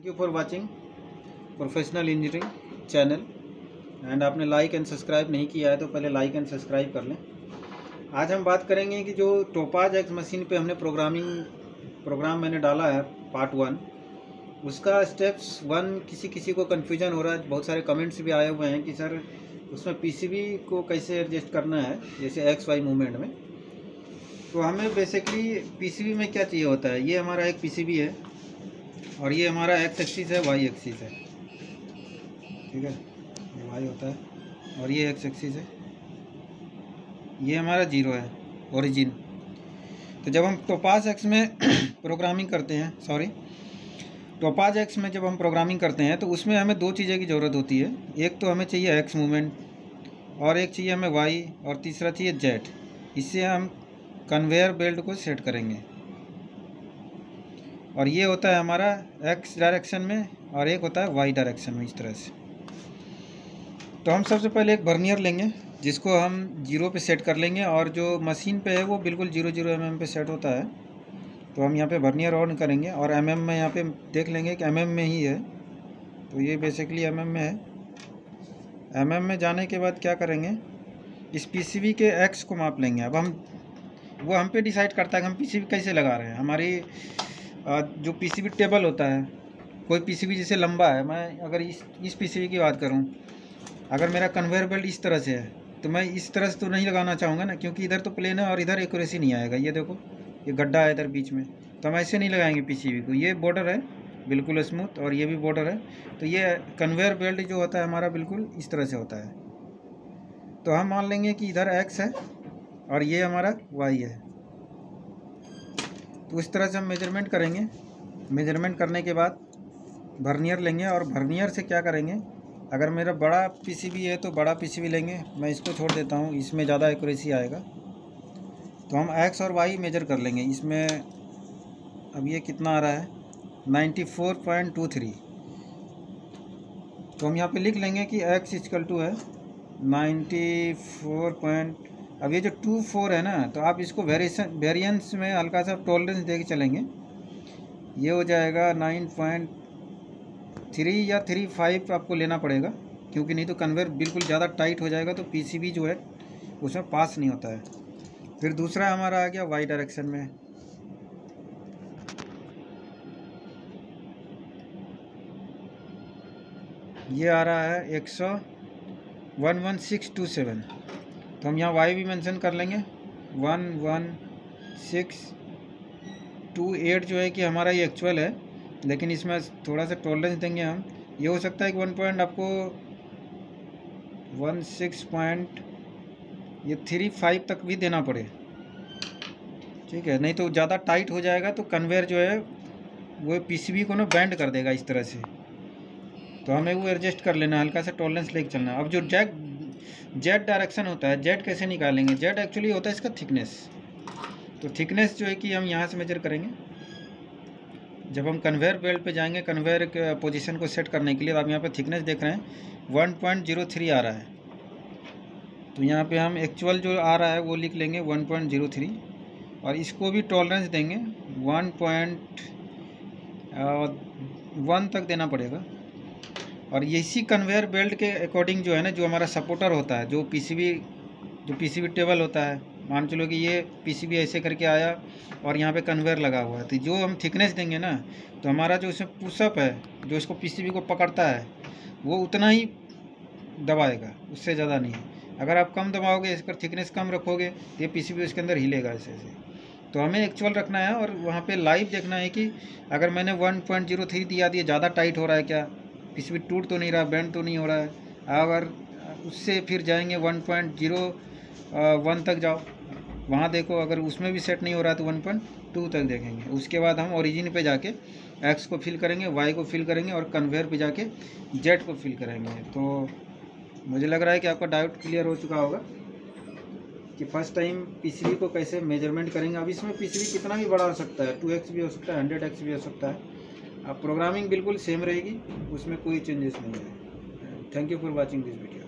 Thank you for watching professional engineering channel and आपने like and subscribe नहीं किया है तो पहले लाइक एंड सब्सक्राइब कर लें। आज हम बात करेंगे कि जो टोपाज एक्स मशीन पे हमने प्रोग्रामिंग प्रोग्राम मैंने डाला है पार्ट वन उसका स्टेप्स वन किसी किसी को कन्फ्यूज़न हो रहा है। बहुत सारे कमेंट्स भी आए हुए हैं कि सर, उसमें पीसीबी को कैसे एडजस्ट करना है, जैसे एक्स वाई मूवमेंट में। तो हमें बेसिकली पीसीबी में क्या चाहिए होता है? ये हमारा एक पीसीबी है। और ये हमारा एक्स एक्सिस है वाई एक्सिस है। ठीक है? ये वाई होता है और ये एक्स एक्सिस है। ये हमारा ज़ीरो है ओरिजिन तो जब हम टोपाज एक्स में प्रोग्रामिंग करते हैं सॉरी टोपाज एक्स में जब हम प्रोग्रामिंग करते हैं तो उसमें हमें दो चीज़ें की ज़रूरत होती है। एक तो हमें चाहिए एक्स मूवमेंट और एक चाहिए हमें वाई और तीसरा चाहिए जेट इससे हम कन्वेयर बेल्ट को सेट करेंगे। और ये होता है हमारा एक्स डायरेक्शन में और एक होता है वाई डायरेक्शन में इस तरह से। तो हम सबसे पहले एक बर्नियर लेंगे, जिसको हम ज़ीरो पे सेट कर लेंगे और जो मशीन पे है वो बिल्कुल ज़ीरो ज़ीरो एम पे सेट होता है। तो हम यहाँ पे बर्नियर ऑन करेंगे और एम में यहाँ पे देख लेंगे कि एम में ही है। तो ये बेसिकली एम में है। एम में जाने के बाद क्या करेंगे? इस पी के एक्स को माप लेंगे। अब हम, वो हम पे डिसाइड करता है कि हम पीसीबी कैसे लगा रहे हैं। हमारी जो पीसीबी टेबल होता है, कोई पी जैसे लंबा है, मैं अगर इस इस पी की बात करूँ, अगर मेरा कन्वेयर बेल्ट इस तरह से है तो मैं इस तरह से तो नहीं लगाना चाहूँगा ना, क्योंकि इधर तो प्लेन है और इधर एक्यूरेसी नहीं आएगा। ये देखो, ये गड्ढा है इधर बीच में तो हम ऐसे नहीं लगाएँगे पीसीबी को। ये बॉर्डर है, बिल्कुल स्मूथ और ये भी बॉर्डर है। तो ये कन्वेयर बेल्ट जो होता है हमारा, बिल्कुल इस तरह से होता है। तो हम मान लेंगे कि इधर एक्स है, और ये हमारा वाई है। तो इस तरह से हम मेज़रमेंट करेंगे। मेज़रमेंट करने के बाद भर्नियर लेंगे और भर्नियर से क्या करेंगे? अगर मेरा बड़ा पीसीबी है तो बड़ा पीसीबी लेंगे। मैं इसको छोड़ देता हूँ, इसमें ज़्यादा एक्यूरेसी आएगा। तो हम एक्स और वाई मेजर कर लेंगे। इसमें अब ये कितना आ रहा है? Ninety four point two three तो हम यहाँ पे लिख लेंगे कि एक्स इजकल टू है। नाइन्टी फोर पॉइंट अब ये जो टू फोर है ना तो आप इसको वेरिएशन वेरियंस में हल्का सा टॉलरेंस दे के चलेंगे। ये हो जाएगा नाइन पॉइंट थ्री या थ्री फाइव आपको लेना पड़ेगा, क्योंकि नहीं तो कन्वेयर बिल्कुल ज़्यादा टाइट हो जाएगा तो पीसीबी जो है, उसमें पास नहीं होता है। फिर दूसरा हमारा आ गया वाई डायरेक्शन में। ये आ रहा है एक सौ one one six two seven तो हम यहाँ वाई भी मेंशन कर लेंगे। One one six two eight जो है कि हमारा ये एक्चुअल है। लेकिन इसमें थोड़ा सा टॉलरेंस देंगे हम। ये हो सकता है कि वन पॉइंट आपको वन सिक्स पॉइंट ये थ्री फाइव तक भी देना पड़े। ठीक है, नहीं तो ज़्यादा टाइट हो जाएगा तो कन्वेयर जो है, वो पीसीबी को ना बैंड कर देगा इस तरह से। तो हमें वो एडजस्ट कर लेना, हल्का सा टॉलरेंस लेके चलना। अब जो जैक जेड डायरेक्शन होता है जेड कैसे निकालेंगे? जेड एक्चुअली होता है इसका थिकनेस तो थिकनेस जो है कि हम यहाँ से मेजर करेंगे। जब हम कन्वेयर बेल्ट पे जाएँगे कन्वेयर के पोजीशन को सेट करने के लिए आप यहाँ पे थिकनेस देख रहे हैं वन पॉइंट ज़ीरो थ्री आ रहा है। तो यहाँ पे हम एक्चुअल जो आ रहा है, वो लिख लेंगे वन पॉइंट ज़ीरो थ्री और इसको भी टॉलरेंस देंगे वन पॉइंट वन तक देना पड़ेगा। और ये इसी कन्वेयर बेल्ट के अकॉर्डिंग जो है ना, जो हमारा सपोर्टर होता है, जो पीसीबी जो पीसीबी टेबल होता है, मान चलो कि ये पीसीबी ऐसे करके आया और यहाँ पे कन्वेयर लगा हुआ है तो जो हम थिकनेस देंगे ना तो हमारा जो इसमें पुशअप है, जो इसको पीसीबी को पकड़ता है, वो उतना ही दबाएगा, उससे ज़्यादा नहीं अगर आप कम दबाओगे, इसका थिकनेस कम रखोगे तो ये पीसीबी उसके अंदर हिलेगा ऐसे ऐसे। तो हमें एक्चुअल रखना है और वहाँ पे लाइव देखना है कि अगर मैंने वन पॉइंट ज़ीरो थ्री दिया दिया ज़्यादा टाइट हो रहा है क्या? पीसीबी टूट तो नहीं रहा, बैंड तो नहीं हो रहा है। अगर उससे फिर जाएँगे वन पॉइंट ज़ीरो वन तक जाओ। वहाँ देखो, अगर उसमें भी सेट नहीं हो रहा तो वन पॉइंट टू तक देखेंगे। उसके बाद हम ओरिजिन पे जाके एक्स को फिल करेंगे वाई को फिल करेंगे और कन्वेयर पे जाके जेड को फिल करेंगे। तो मुझे लग रहा है कि आपका डाउट क्लियर हो चुका होगा कि फ़र्स्ट टाइम पीसीबी को कैसे मेज़रमेंट करेंगे। अब इसमें पीसीबी कितना भी बड़ा हो सकता है टू एक्स भी हो सकता है हंड्रेड एक्स भी हो सकता है। अब प्रोग्रामिंग बिल्कुल सेम रहेगी, उसमें कोई चेंजेस नहीं है। Thank you for watching this video